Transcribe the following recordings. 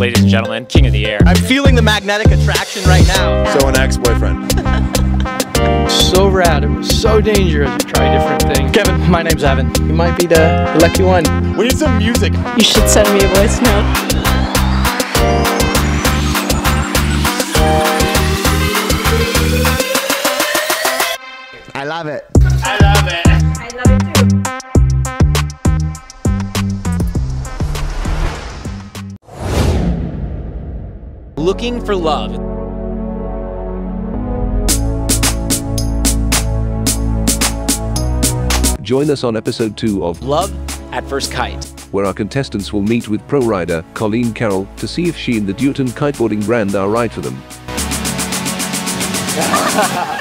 ladies and gentlemen, king of the air. I'm feeling the magnetic attraction right now. So an ex-boyfriend. so rad. It was so dangerous to try different things. Kevin, my name's Evan. You might be the, the lucky one. We need some music. You should send me a voice note. I love it. I love it. I love it too. Looking for love. Join us on episode 2 of Love at First Kite. where our contestants will meet with pro rider Colleen Carroll to see if she and the Duotone kiteboarding brand are right for them.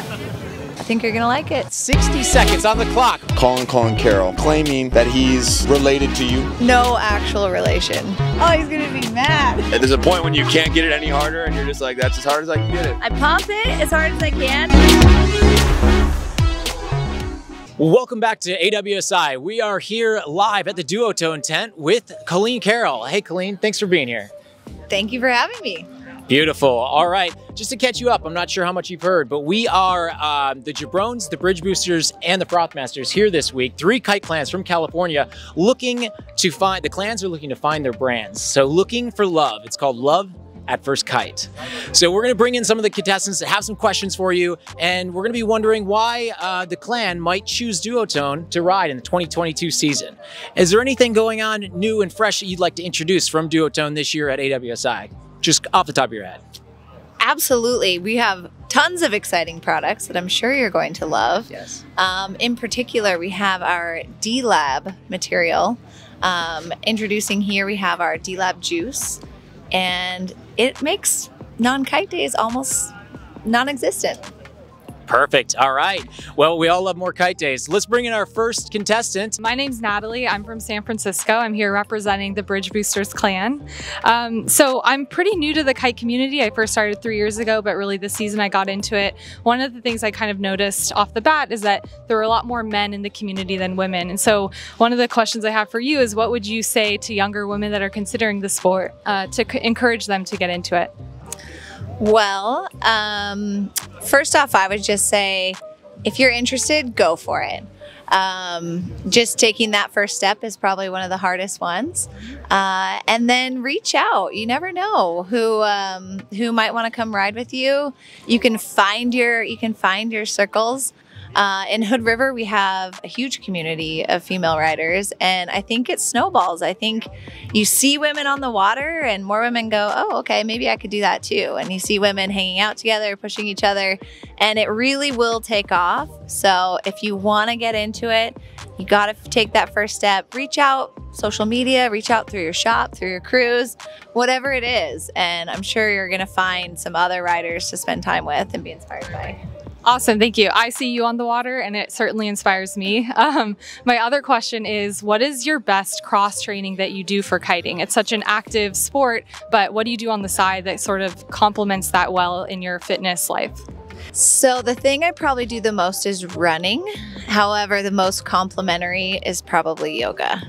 I think you're gonna like it. 60 seconds on the clock. Colin Colin Carroll claiming that he's related to you. No actual relation. Oh, he's gonna be mad. And there's a point when you can't get it any harder and you're just like, that's as hard as I can get it. I pump it as hard as I can. Welcome back to AWSI. We are here live at the Duotone tent with Colleen Carroll. Hey, Colleen, thanks for being here. Thank you for having me. Beautiful. All right. Just to catch you up, I'm not sure how much you've heard, but we are um, the Jabrones, the Bridge Boosters, and the Frothmasters here this week. Three kite clans from California looking to find, the clans are looking to find their brands. So looking for love. It's called Love at First Kite. So we're going to bring in some of the contestants that have some questions for you, and we're going to be wondering why uh, the clan might choose Duotone to ride in the 2022 season. Is there anything going on new and fresh that you'd like to introduce from Duotone this year at AWSI? Just off the top of your head. Absolutely. We have tons of exciting products that I'm sure you're going to love. Yes. Um, in particular, we have our D Lab material. Um, introducing here, we have our D Lab juice, and it makes non kite days almost non existent. Perfect. All right. Well, we all love more kite days. Let's bring in our first contestant. My name's Natalie. I'm from San Francisco. I'm here representing the Bridge Boosters clan. Um, so I'm pretty new to the kite community. I first started three years ago, but really this season I got into it. One of the things I kind of noticed off the bat is that there are a lot more men in the community than women. And so one of the questions I have for you is what would you say to younger women that are considering the sport uh, to c- encourage them to get into it? Well, um, first off, I would just say if you're interested, go for it. Um, just taking that first step is probably one of the hardest ones, uh, and then reach out. You never know who um, who might want to come ride with you. You can find your you can find your circles. Uh, in Hood River, we have a huge community of female riders, and I think it snowballs. I think you see women on the water, and more women go, Oh, okay, maybe I could do that too. And you see women hanging out together, pushing each other, and it really will take off. So, if you want to get into it, you got to take that first step. Reach out, social media, reach out through your shop, through your crews, whatever it is. And I'm sure you're going to find some other riders to spend time with and be inspired by. Awesome, thank you. I see you on the water and it certainly inspires me. Um, my other question is what is your best cross training that you do for kiting? It's such an active sport, but what do you do on the side that sort of complements that well in your fitness life? So the thing I probably do the most is running. However, the most complimentary is probably yoga.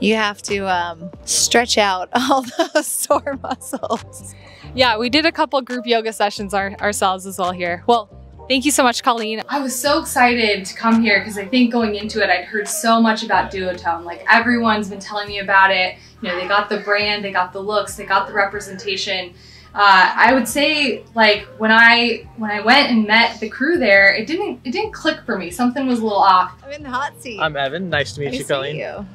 You have to um, stretch out all those sore muscles. Yeah, we did a couple group yoga sessions our, ourselves as well here. Well, Thank you so much, Colleen. I was so excited to come here because I think going into it, I'd heard so much about Duotone. Like everyone's been telling me about it. You know, they got the brand, they got the looks, they got the representation. Uh, I would say, like when I when I went and met the crew there, it didn't it didn't click for me. Something was a little off. I'm in the hot seat. I'm Evan. Nice to meet I you, see Colleen. you.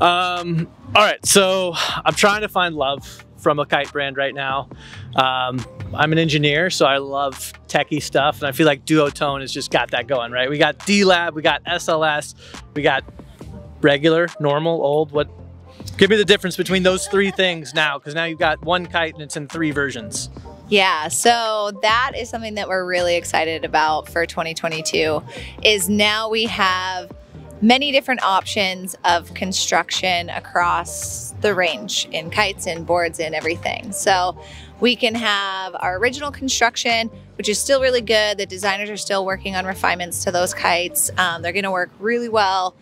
Um, all right, so I'm trying to find love from a kite brand right now. Um, I'm an engineer, so I love techie stuff, and I feel like Duotone has just got that going, right? We got D Lab, we got SLS, we got regular, normal, old. What? Give me the difference between those three things now, because now you've got one kite and it's in three versions. Yeah, so that is something that we're really excited about for 2022 is now we have many different options of construction across the range in kites and boards and everything. So we can have our original construction, which is still really good. The designers are still working on refinements to those kites. Um, they're going to work really well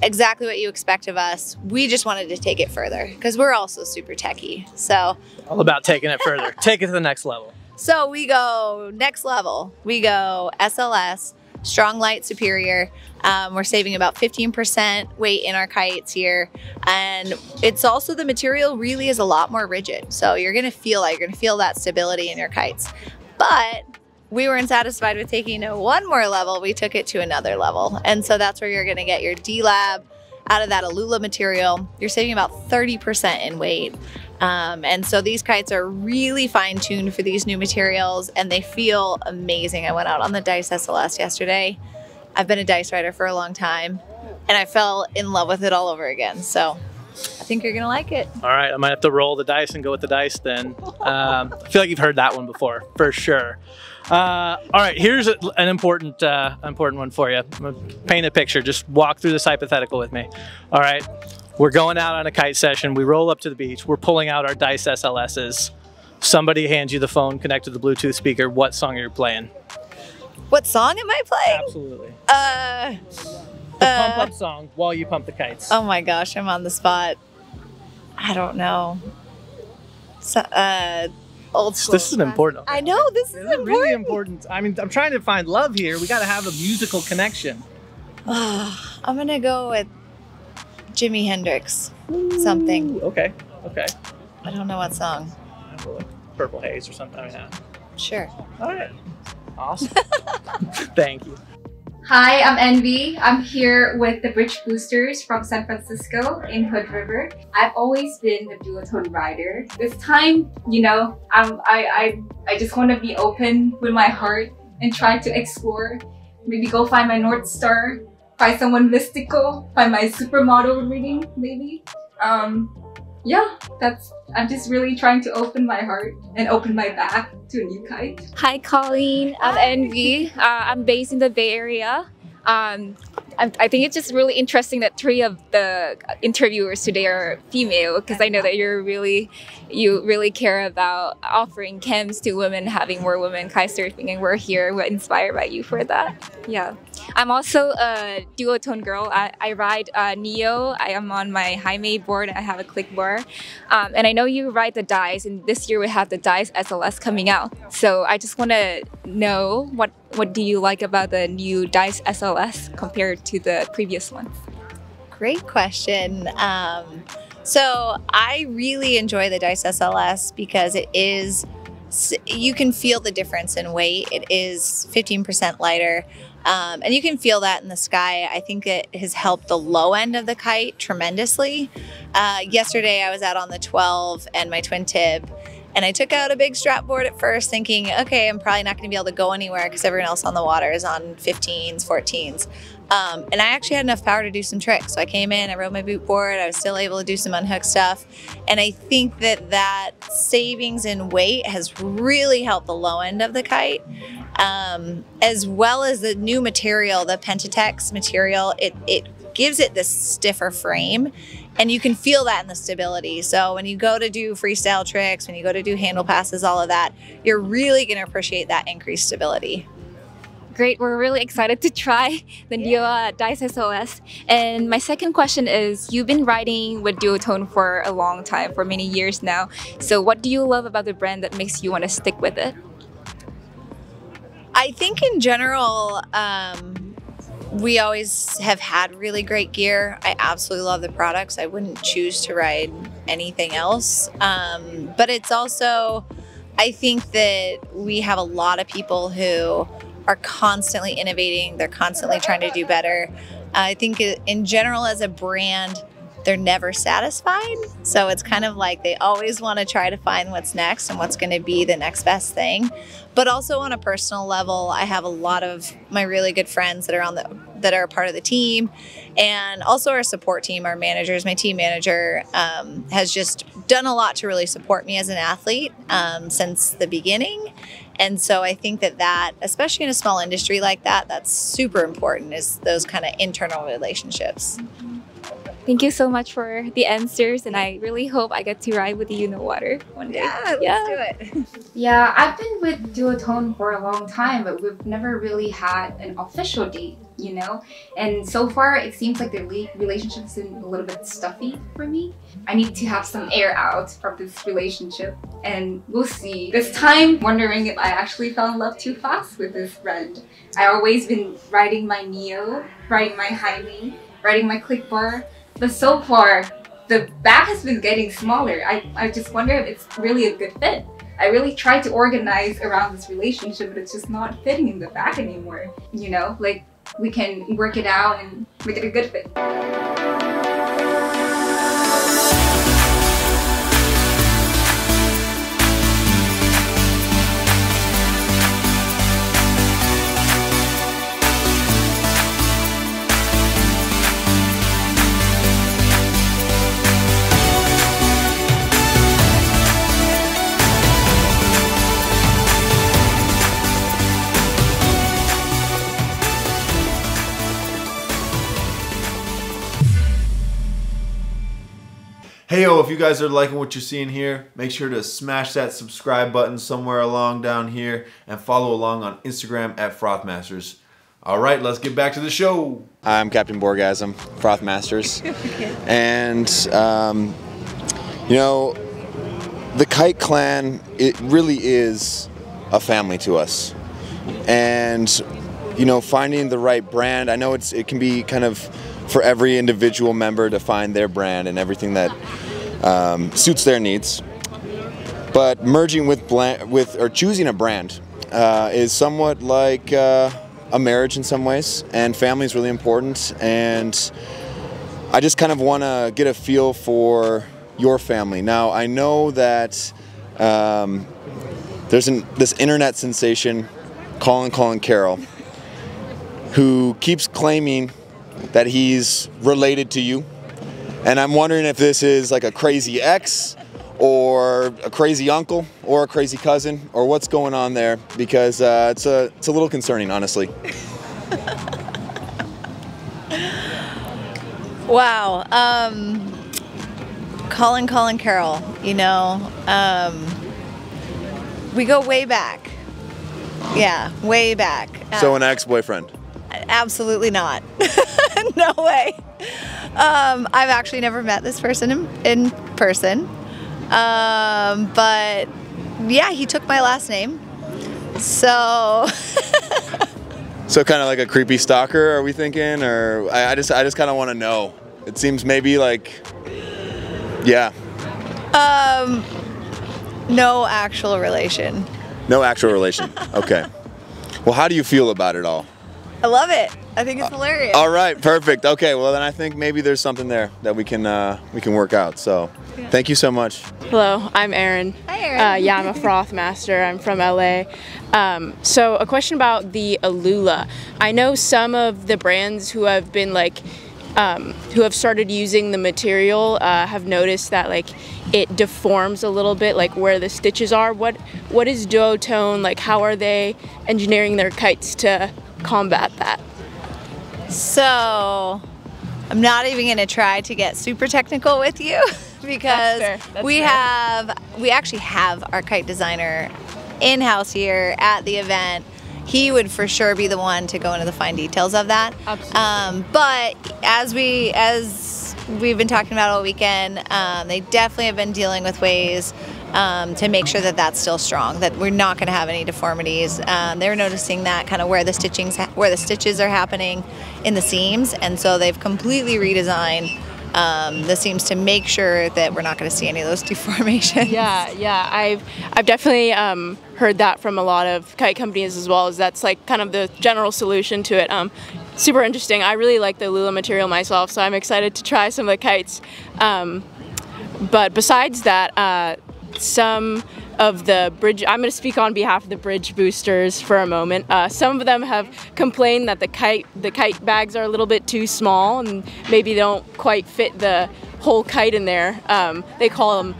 exactly what you expect of us. We just wanted to take it further because we're also super techy. So, All about taking it further. Take it to the next level. so we go next level. We go SLS, strong light superior. Um, we're saving about 15% weight in our kites here. And it's also the material really is a lot more rigid. So you're going to feel that. You're going to feel that stability in your kites. But we weren't satisfied with taking it one more level. We took it to another level. And so that's where you're going to get your D-Lab out of that Aluula material. You're saving about 30% in weight. Um, and so these kites are really fine tuned for these new materials and they feel amazing. I went out on the Dice SLS yesterday. I've been a dice rider for a long time and I fell in love with it all over again. So I think you're to like it. All right, I might have to roll the dice and go with the dice then. Um, I feel like you've heard that one before, for sure. Uh, all right, here's a, an important uh, important one for you. I'm gonna paint a picture. Just walk through this hypothetical with me. All right, we're going out on a kite session. We roll up to the beach. We're pulling out our Dice SLSs. Somebody hands you the phone connected to the Bluetooth speaker. What song are you playing? What song am I playing? Absolutely. Uh, The uh, pump up song while you pump the kites. oh my gosh, I'm on the spot. I don't know. So, uh, old school. this is an important. I know this is This is important. really important. I mean, I'm trying to find love here. We got to have a musical connection. I'm gonna go with Jimi Hendrix. Something. Okay. Okay. I don't know what song. Purple Haze or something. I mean, yeah. Sure. All right. Awesome. Thank you. Hi, I'm Envy. I'm here with the Bridge Boosters from San Francisco in Hood River. I've always been a duotone rider. This time, you know, I'm, I, I, I just want to be open with my heart and try to explore. Maybe go find my North Star, find someone mystical, by my supermodel reading, maybe. Um, yeah, that's, I'm just really trying to open my heart and open my back to a new kite. Hi, Colleen. I'm Envy. Uh, I'm based in the Bay Area. Um, I, I think it's just really interesting that three of the interviewers today are female because I know that you're really, you really care about offering chems to women, having more women kite surfing, and we're here. We're inspired by you for that. Yeah. I'm also a duotone girl. I, I ride uh, Neo. I am on my Jaime board. I have a click bar. Um, and I know you ride the Dice. and this year we have the Dice SLS coming out. So I just want to know what what do you like about the new dice SLS compared to the previous ones? Great question. Um, so I really enjoy the Dice SLS because it is, you can feel the difference in weight. It is 15% lighter. Um, and you can feel that in the sky. I think it has helped the low end of the kite tremendously. Uh, yesterday, I was out on the 12 and my twin tip, and I took out a big strap board at first, thinking, okay, I'm probably not going to be able to go anywhere because everyone else on the water is on 15s, 14s. Um, and I actually had enough power to do some tricks. So I came in, I rode my boot board, I was still able to do some unhook stuff. And I think that that savings in weight has really helped the low end of the kite. Um, as well as the new material, the Penta TX material, it, it gives it this stiffer frame and you can feel that in the stability. So when you go to do freestyle tricks, when you go to do handle passes, all of that, you're really going to appreciate that increased stability. Great, we're really excited to try the new uh, Dice SLS. And my second question is you've been riding with Duotone for a long time, for many years now. So, what do you love about the brand that makes you want to stick with it? I think in general, um, we always have had really great gear. I absolutely love the products. I wouldn't choose to ride anything else. Um, but it's also, I think that we have a lot of people who are constantly innovating, they're constantly trying to do better. I think in general, as a brand, they're never satisfied. So it's kind of like they always want to try to find what's next and what's going to be the next best thing. But also on a personal level, I have a lot of my really good friends that are on the that are part of the team, and also our support team, our managers. My team manager um, has just done a lot to really support me as an athlete um, since the beginning. And so I think that that, especially in a small industry like that, that's super important is those kind of internal relationships. Thank you so much for the answers, and I really hope I get to ride with you in the water one day. Yeah, let's Yeah. do it. Yeah, I've been with Duotone for a long time, but we've never really had an official date, you know? And so far, it seems like the le- relationship's been a little bit stuffy for me. I need to have some air out from this relationship, and we'll see. This time, wondering if I actually fell in love too fast with this friend. I always been riding my Neo, riding my Jaime, riding my click bar, but so far, the back has been getting smaller. I, I just wonder if it's really a good fit. I really tried to organize around this relationship, but it's just not fitting in the back anymore. You know, like we can work it out and make it a good fit. Hey yo, if you guys are liking what you're seeing here, make sure to smash that subscribe button somewhere along down here and follow along on Instagram at Frothmasters. All right, let's get back to the show. I'm Captain Borgasm, Froth Masters. and, um, you know, the Kite Clan, it really is a family to us. And, you know, finding the right brand, I know it's it can be kind of for every individual member to find their brand and everything that um, suits their needs. But merging with, with or choosing a brand uh, is somewhat like uh, a marriage in some ways, and family is really important. And I just kind of want to get a feel for your family. Now, I know that um, there's an, this internet sensation, Colin Colin Carroll, who keeps claiming that he's related to you. And I'm wondering if this is like a crazy ex or a crazy uncle or a crazy cousin or what's going on there because uh, it's, a, it's a little concerning, honestly. Wow. Um, Colin, Colin Carroll, you know, um, we go way back. Yeah, way back. So, an ex boyfriend. Absolutely not. no way. Um, I've actually never met this person in, in person. Um, but yeah, he took my last name. So So kind of like a creepy stalker, are we thinking? Or I, I just I just kind of want to know. It seems maybe like, yeah, um, no actual relation. no actual relation. Okay. Well, how do you feel about it all? I love it. I think it's hilarious. All right, perfect. Okay, well then I think maybe there's something there that we can uh, we can work out. So, thank you so much. Hello, I'm Erin. Hi, Erin. Uh, yeah, I'm a froth master. I'm from LA. Um, so, a question about the Aluula. I know some of the brands who have been like, um, who have started using the material uh, have noticed that like it deforms a little bit, like where the stitches are. What what is duotone like? How are they engineering their kites to combat that? So, I'm not even going to try to get super technical with you because That's fair. That's we fair. have we actually have our kite designer in house here at the event. He would for sure be the one to go into the fine details of that. Absolutely. Um, but as we as we've been talking about all weekend, um, they definitely have been dealing with ways um, to make sure that that's still strong, that we're not going to have any deformities. Um, they're noticing that kind of where the stitchings, where the stitches are happening in the seams, and so they've completely redesigned um, the seams to make sure that we're not going to see any of those deformations. Yeah, yeah, I've I've definitely um, heard that from a lot of kite companies as well. Is that's like kind of the general solution to it. Um, super interesting. I really like the Aluula material myself, so I'm excited to try some of the kites. Um, but besides that, uh, some of the bridge, I'm going to speak on behalf of the bridge boosters for a moment. Uh, some of them have complained that the kite, the kite bags are a little bit too small and maybe don't quite fit the whole kite in there. Um, they call them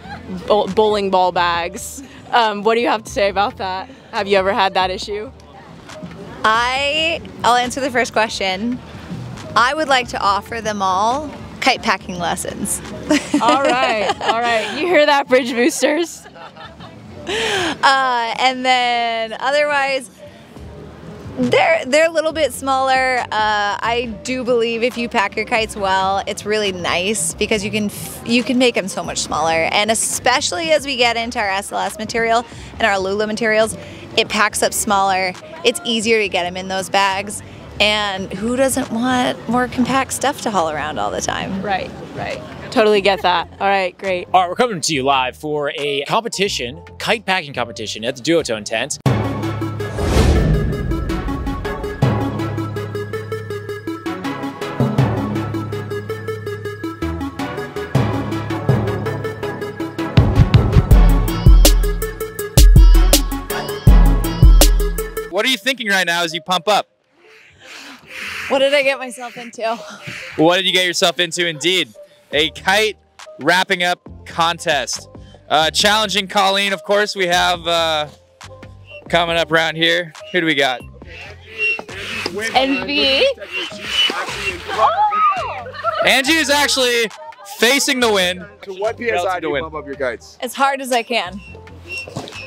bowling ball bags. Um, what do you have to say about that? Have you ever had that issue? I I'll answer the first question. I would like to offer them all kite packing lessons. all right, all right. You hear that, Bridge Boosters? Uh, and then otherwise, they're they're a little bit smaller. Uh, I do believe if you pack your kites well, it's really nice because you can f- you can make them so much smaller. And especially as we get into our SLS material and our Aluula materials, it packs up smaller. It's easier to get them in those bags. And who doesn't want more compact stuff to haul around all the time? Right, right. Totally get that. All right, great. All right, we're coming to you live for a competition, kite packing competition at the Duotone tent. What are you thinking right now as you pump up? What did I get myself into? What did you get yourself into? Indeed, a kite wrapping up contest. Uh, challenging Colleen, of course, we have uh, coming up around here. Who do we got? Envy. Angie is actually facing the wind. To what PSI do you pump up your kites? As hard as I can.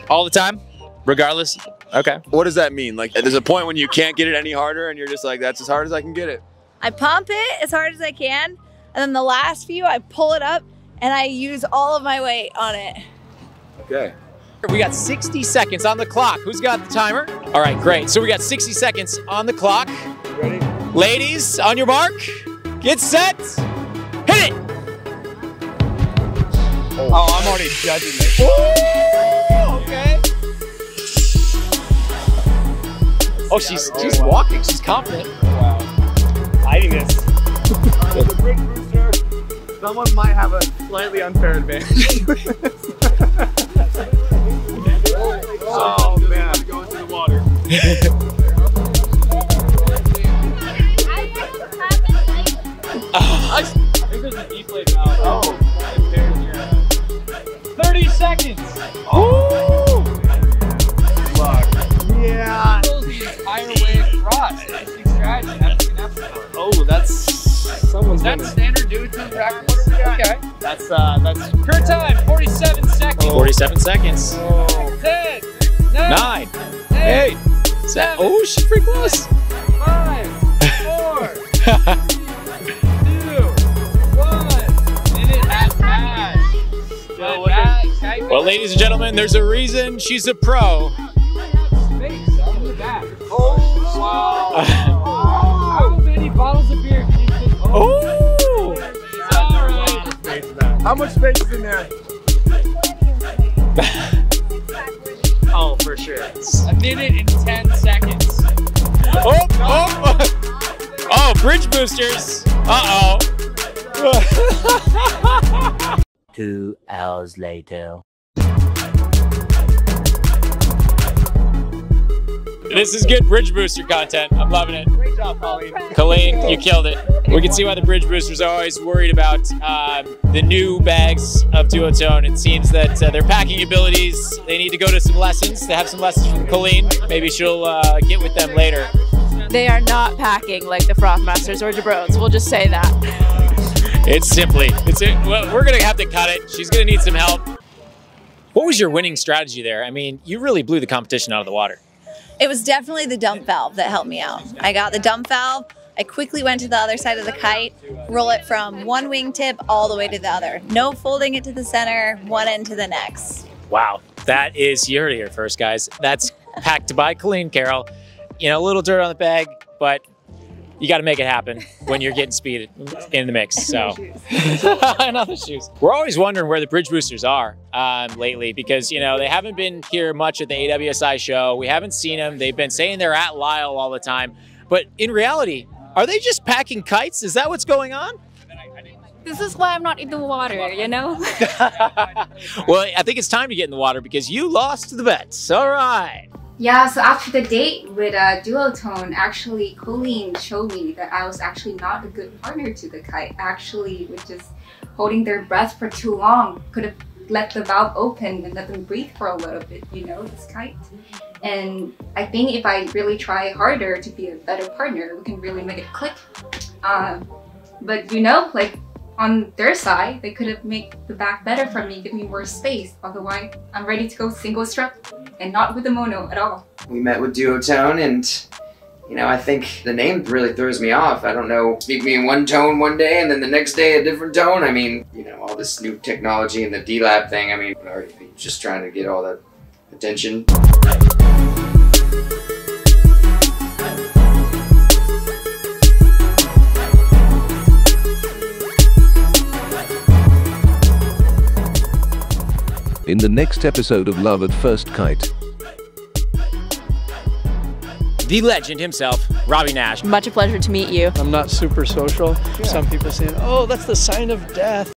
All the time, regardless. Okay. What does that mean? Like, there's a point when you can't get it any harder, and you're just like, that's as hard as I can get it. I pump it as hard as I can, and then the last few I pull it up and I use all of my weight on it. Okay. We got 60 seconds on the clock. Who's got the timer? All right, great. So we got 60 seconds on the clock. Ready? Ladies, on your mark, get set, hit it! Oh, oh I'm already judging this. Oh, she's she's walking. She's confident. Wow. Hiding this. the bridge booster, someone might have a slightly unfair advantage. oh man. Go into the water. I think there's a deflate valve. Oh. 30 seconds. Oh! Yeah. The entire way across. Interesting strategy. That's an episode. Oh, that's someone's That's gonna- standard Duotone track. What we got? Okay. That's uh, that's Current time, 47 seconds. 47 seconds. 10, 9, Nine, 8, eight, seven. Oh, she's pretty close. 5, 4, 2, 1. Minute has passed. Good Well, ladies and gentlemen, there's a reason she's a pro. How many bottles of beer can you fit? Oh! It's all right. How much space is in there? oh for sure. A minute and 10 seconds. Oh, oh, oh, bridge boosters. Uh oh. Two hours later. This is good bridge booster content. I'm loving it. Great job, Colleen. Colleen, you killed it. We can see why the bridge boosters are always worried about um, the new bags of Duotone. It seems that uh, their packing abilities, they need to go to some lessons. They have some lessons from Colleen. Maybe she'll uh, get with them later. They are not packing like the Frothmasters or Jabrones. We'll just say that. It's simply, it's it. Well, we're gonna have to cut it. She's gonna need some help. What was your winning strategy there? I mean, you really blew the competition out of the water. It was definitely the dump valve that helped me out. I got the dump valve. I quickly went to the other side of the kite, roll it from one wingtip all the way to the other. No folding it to the center, one end to the next. Wow, that is you heard it here first, guys. That's packed by Colleen Carroll. You know, a little dirt on the bag, but you got to make it happen when you're getting speed in the mix. So, and other shoes. We're always wondering where the bridge boosters are um, lately because you know they haven't been here much at the AWSI show. We haven't seen them. They've been saying they're at Lyle all the time, but in reality, are they just packing kites? Is that what's going on? This is why I'm not in the water, you know? Well, I think it's time to get in the water because you lost the bets. All right. Yeah, so after the date with uh, Duotone, actually Colleen showed me that I was actually not a good partner to the kite. Actually, with just holding their breath for too long, could have let the valve open and let them breathe for a little bit, you know, this kite. And I think if I really try harder to be a better partner, we can really make it click. Um, but you know, like on their side, they could have made the back better for me, give me more space. Otherwise, I'm ready to go single strap and not with the mono at all. We met with Duotone and you know, I think the name really throws me off. I don't know, speak me in one tone one day and then the next day a different tone. I mean, you know, all this new technology and the D-Lab thing, I mean, are you just trying to get all that attention? In the next episode of Love at First Kite. The legend himself, Robby Naish. Much a pleasure to meet you. I'm not super social. Some people saying, oh, that's the sign of death.